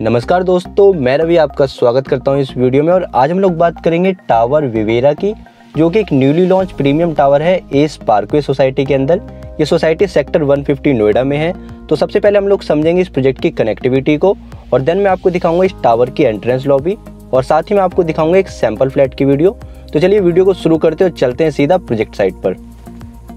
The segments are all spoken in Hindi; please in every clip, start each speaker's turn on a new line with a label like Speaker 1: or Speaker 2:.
Speaker 1: नमस्कार दोस्तों, मैं रवि आपका स्वागत करता हूँ इस वीडियो में और आज हम लोग बात करेंगे टावर विवेरा की, जो कि एक न्यूली लॉन्च प्रीमियम टावर है एस पार्कवे सोसाइटी के अंदर। ये सोसाइटी सेक्टर 150 नोएडा में है। तो सबसे पहले हम लोग समझेंगे इस प्रोजेक्ट की कनेक्टिविटी को और देन मैं आपको दिखाऊँगा इस टावर की एंट्रेंस लॉबी और साथ ही मैं आपको दिखाऊँगा एक सैंपल फ्लैट की वीडियो तो चलिए वीडियो को शुरू करते और चलते हैं सीधा प्रोजेक्ट साइट पर।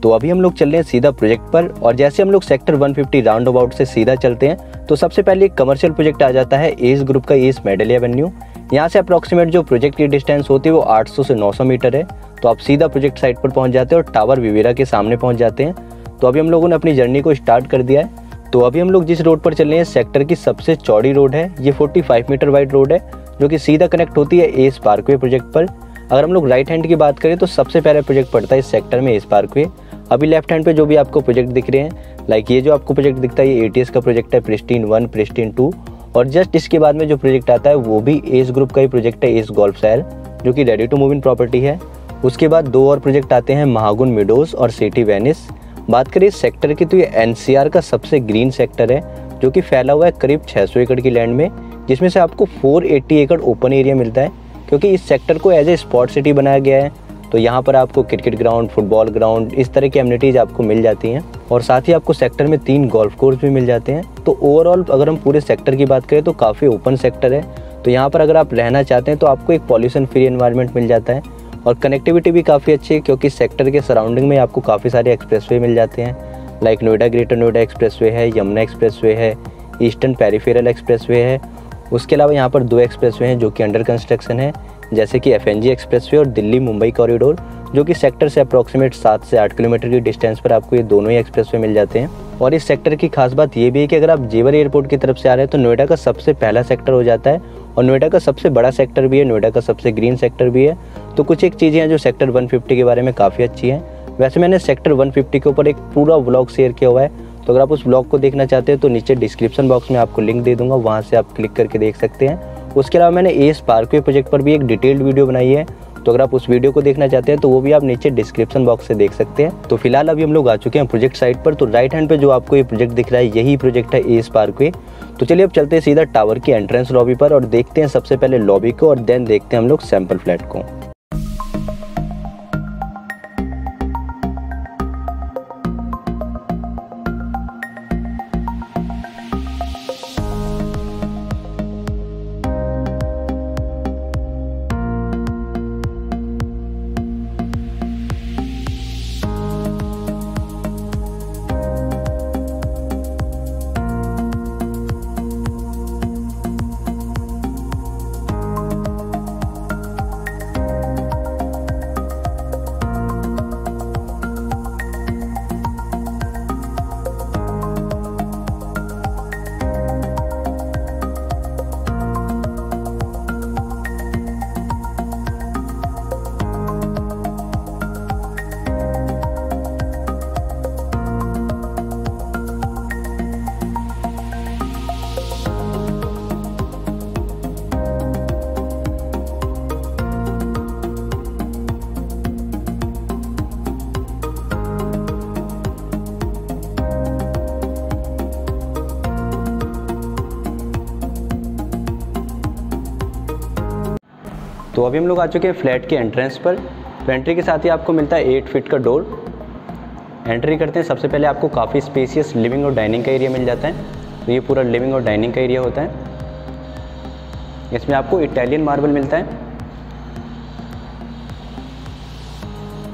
Speaker 1: तो अभी हम लोग चल रहे हैं सीधा प्रोजेक्ट पर, और जैसे हम लोग सेक्टर 150 राउंड अबाउट से सीधा चलते हैं तो सबसे पहले एक कमर्शियल प्रोजेक्ट आ जाता है एस ग्रुप का एस मेडल एवेन्यू यहाँ से अप्रोक्सीमेट जो प्रोजेक्ट की डिस्टेंस होती है वो 800 से 900 मीटर है। तो आप सीधा प्रोजेक्ट साइट पर पहुँच जाते हैं और टावर विवेरा के सामने पहुँच जाते हैं। तो अभी हम लोगों ने अपनी जर्नी को स्टार्ट कर दिया है। तो अभी हम लोग जिस रोड पर चल रहे हैं सेक्टर की सबसे चौड़ी रोड है। ये 45 मीटर वाइड रोड है, जो कि सीधा कनेक्ट होती है एस पार्कवे प्रोजेक्ट पर। अगर हम लोग राइट हैंड की बात करें तो सबसे पहले प्रोजेक्ट पड़ता है इस सेक्टर में एस पार्कवे अभी लेफ़्ट हैंड पे जो भी आपको प्रोजेक्ट दिख रहे हैं लाइक ये जो आपको प्रोजेक्ट दिखता है, ये ए का प्रोजेक्ट है प्रिस्टीन वन प्रिस्टीन टू और जस्ट इसके बाद में जो प्रोजेक्ट आता है, वो भी एस ग्रुप का ही प्रोजेक्ट है एस गोल्फ सैल जो कि ready to move in property है। उसके बाद दो और प्रोजेक्ट आते हैं महागुन मिडोज और सिटी वेनिस बात करें इस सेक्टर की तो ये एनसीआर का सबसे ग्रीन सेक्टर है, जो कि फैला हुआ है करीब 600 एकड़ की लैंड में, जिसमें से आपको 480 एकड़ ओपन एरिया मिलता है, क्योंकि इस सेक्टर को एज ए स्पॉट सिटी बनाया गया है। तो यहाँ पर आपको क्रिकेट ग्राउंड, फुटबॉल ग्राउंड, इस तरह की एम्यूनिटीज़ आपको मिल जाती हैं। और साथ ही आपको सेक्टर में तीन गोल्फ कोर्स भी मिल जाते हैं। तो ओवरऑल अगर हम पूरे सेक्टर की बात करें तो काफ़ी ओपन सेक्टर है। तो यहाँ पर अगर आप रहना चाहते हैं तो आपको एक पॉल्यूशन फ्री इन्वायरमेंट मिल जाता है। और कनेक्टिविटी भी काफ़ी अच्छी है क्योंकि सेक्टर के सराउंडिंग में आपको काफ़ी सारे एक्सप्रेस मिल जाते हैं। Like Noida greater Noida express है यमुना एक्सप्रेस है ईस्टर्न पेरीफेरल एक्सप्रेस है। उसके अलावा यहाँ पर दो एक्सप्रेस हैं जो कि अंडर कंस्ट्रक्शन है। जैसे कि एफ़ एन और दिल्ली मुंबई कॉरिडोर जो कि सेक्टर से अप्रॉक्सीमेट सात से आठ किलोमीटर की डिस्टेंस पर आपको ये दोनों ही एक्सप्रेस मिल जाते हैं। और इस सेक्टर की खास बात ये भी है कि अगर आप जेवर एयरपोर्ट की तरफ़ से आ रहे हैं तो नोएडा का सबसे पहला सेक्टर हो जाता है और नोएडा का सबसे बड़ा सेक्टर भी है, नोएडा का सबसे ग्रीन सेक्टर भी है। तो कुछ एक चीज़ें हैं जो सेक्टर 150 के बारे में काफ़ी अच्छी हैं। वैसे मैंने सेक्टर 150 के ऊपर एक पूरा ब्लॉग शेयर किया हुआ है तो अगर आप उस ब्लॉग को देखना चाहते हैं तो नीचे डिस्क्रिप्शन बॉक्स में आपको लिंक दे दूँगा, वहाँ से आप क्लिक करके देख सकते हैं। उसके अलावा मैंने एस पार्कवे प्रोजेक्ट पर भी एक डिटेल्ड वीडियो बनाई है। तो अगर आप उस वीडियो को देखना चाहते हैं तो वो भी आप नीचे डिस्क्रिप्शन बॉक्स से देख सकते हैं। तो फ़िलहाल अभी हम लोग आ चुके हैं प्रोजेक्ट साइट पर। तो राइट हैंड पे जो आपको ये प्रोजेक्ट दिख रहा है, यही प्रोजेक्ट है एस पार्कवे तो चलिए अब चलते हैं सीधा टावर की एंट्रेंस लॉबी पर और देखते हैं सबसे पहले लॉबी को और देन देखते हैं हम लोग सैंपल फ्लैट को। तो अभी हम लोग आ चुके हैं फ्लैट के एंट्रेंस पर। तो एंट्री के साथ ही आपको मिलता है एट फीट का डोर एंट्री करते हैं, सबसे पहले आपको काफ़ी स्पेसियस लिविंग और डाइनिंग का एरिया मिल जाता है। तो ये पूरा लिविंग और डाइनिंग का एरिया होता है। इसमें आपको इटालियन मार्बल मिलता है।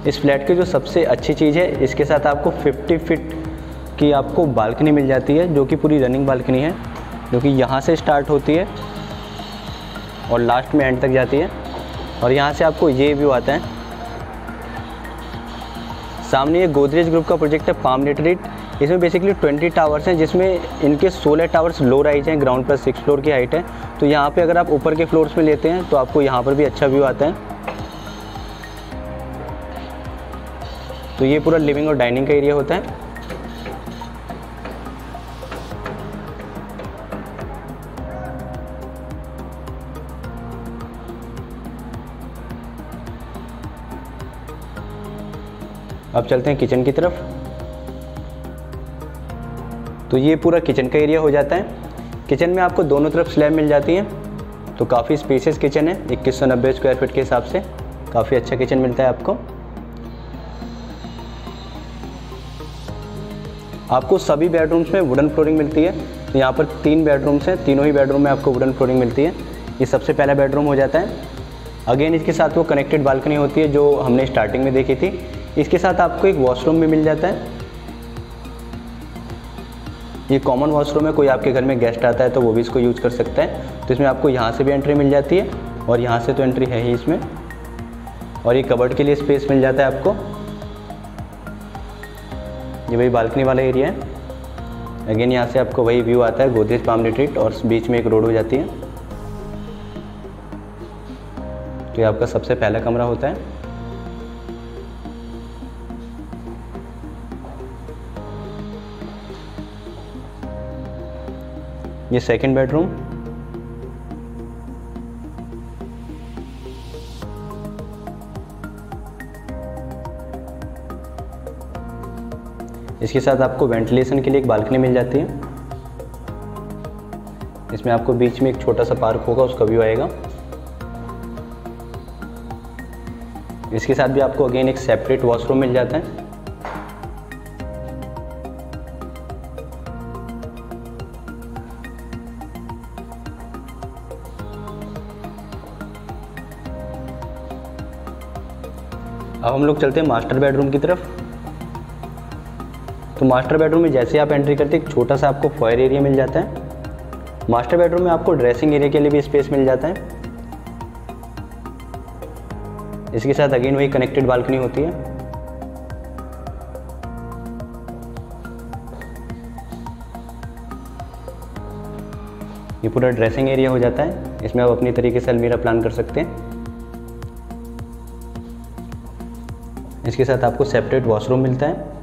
Speaker 1: इस फ्लैट की जो सबसे अच्छी चीज़ है, इसके साथ आपको 50 फीट की आपको बालकनी मिल जाती है, जो कि पूरी रनिंग बालकनी है, जो कि यहाँ से स्टार्ट होती है और लास्ट में एंड तक जाती है। और यहाँ से आपको ये व्यू आता है। सामने ये गोदरेज ग्रुप का प्रोजेक्ट है, पाम नेटरीट। इसमें बेसिकली 20 टावर्स हैं, जिसमें इनके 16 टावर्स लो राइज हैं ग्राउंड पर सिक्स फ्लोर की हाइट है। तो यहाँ पे अगर आप ऊपर के फ्लोर्स में लेते हैं तो आपको यहाँ पर भी अच्छा व्यू आता है। तो ये पूरा लिविंग और डाइनिंग का एरिया होता है। अब चलते हैं किचन की तरफ़। तो ये पूरा किचन का एरिया हो जाता है। किचन में आपको दोनों तरफ़ स्लैब मिल जाती हैं। तो काफ़ी स्पेसियस किचन है, इक्कीस सौ नब्बे स्क्वायर फीट के हिसाब से। काफ़ी अच्छा किचन मिलता है आपको। आपको सभी बेडरूम्स में वुडन फ्लोरिंग मिलती है। तो यहाँ पर तीन बेडरूम्स हैं, तीनों ही बेडरूम में आपको वुडन फ्लोरिंग मिलती है। ये सबसे पहला बेडरूम हो जाता है। अगेन इसके साथ वो कनेक्टेड बालकनी होती है, जो हमने स्टार्टिंग में देखी थी। इसके साथ आपको एक वॉशरूम भी मिल जाता है। ये कॉमन वॉशरूम है, कोई आपके घर में गेस्ट आता है तो वो भी इसको यूज़ कर सकता है। तो इसमें आपको यहाँ से भी एंट्री मिल जाती है और यहाँ से तो एंट्री है ही इसमें। और ये कबर्ड के लिए स्पेस मिल जाता है आपको। ये वही बालकनी वाला एरिया है। अगेन यहाँ से आपको वही व्यू आता है गोदरेज पाम रिट्रीट और बीच में एक रोड हो जाती है। तो ये आपका सबसे पहला कमरा होता है। ये सेकंड बेडरूम इसके साथ आपको वेंटिलेशन के लिए एक बालकनी मिल जाती है। इसमें आपको बीच में एक छोटा सा पार्क होगा, उसका व्यू आएगा। इसके साथ भी आपको अगेन एक सेपरेट वॉशरूम मिल जाता है। अब हम लोग चलते हैं मास्टर बेडरूम की तरफ़। तो मास्टर बेडरूम में जैसे आप एंट्री करते हैं छोटा सा आपको फॉयर एरिया मिल जाता है। मास्टर बेडरूम में आपको ड्रेसिंग एरिया के लिए भी स्पेस मिल जाता है। इसके साथ अगेन वही कनेक्टेड बालकनी होती है। ये पूरा ड्रेसिंग एरिया हो जाता है। इसमें आप अपनी तरीके से अलमीरा प्लान कर सकते हैं। इसके साथ आपको सेपरेट वॉशरूम मिलता है।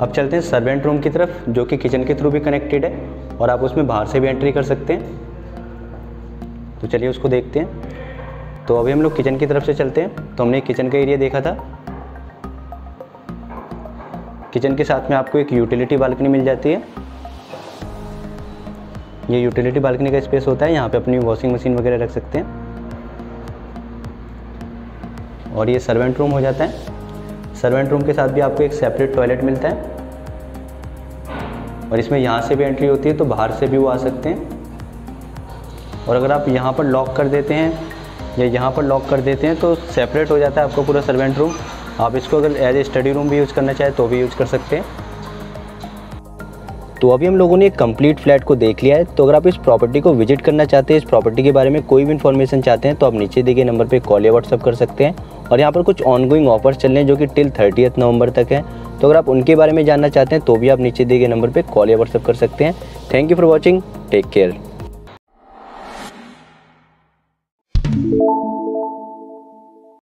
Speaker 1: अब चलते हैं सर्वेंट रूम की तरफ़, जो कि किचन के थ्रू भी कनेक्टेड है, और आप उसमें बाहर से भी एंट्री कर सकते हैं। तो चलिए उसको देखते हैं। तो अभी हम लोग किचन की तरफ़ से चलते हैं। तो हमने किचन का एरिया देखा था। किचन के साथ में आपको एक यूटिलिटी बालकनी मिल जाती है। ये यूटिलिटी बालकनी का स्पेस होता है, यहाँ पे अपनी वॉशिंग मशीन वगैरह रख सकते हैं। और ये सर्वेंट रूम हो जाता है। सर्वेंट रूम के साथ भी आपको एक सेपरेट टॉयलेट मिलता है। और इसमें यहाँ से भी एंट्री होती है तो बाहर से भी वो आ सकते हैं। और अगर आप यहाँ पर लॉक कर देते हैं, या यहाँ पर लॉक कर देते हैं तो सेपरेट हो जाता है आपका पूरा सर्वेंट रूम आप इसको अगर एज ए स्टडी रूम भी यूज़ करना चाहें तो भी यूज़ कर सकते हैं। तो अभी हम लोगों ने एक कंप्लीट फ्लैट को देख लिया है। तो अगर आप इस प्रॉपर्टी को विज़िट करना चाहते हैं, इस प्रॉपर्टी के बारे में कोई भी इन्फॉर्मेशन चाहते हैं तो आप नीचे दिए गए नंबर पर कॉल या व्हाट्सअप कर सकते हैं। और यहाँ पर कुछ ऑनगोइंग ऑफर्स चल रहे हैं जो कि टिल थर्टीथ नवंबर तक है। तो अगर आप उनके बारे में जानना चाहते हैं तो भी आप नीचे दिए गए नंबर पर कॉल या व्हाट्सअप कर सकते हैं। Thank you for watching take care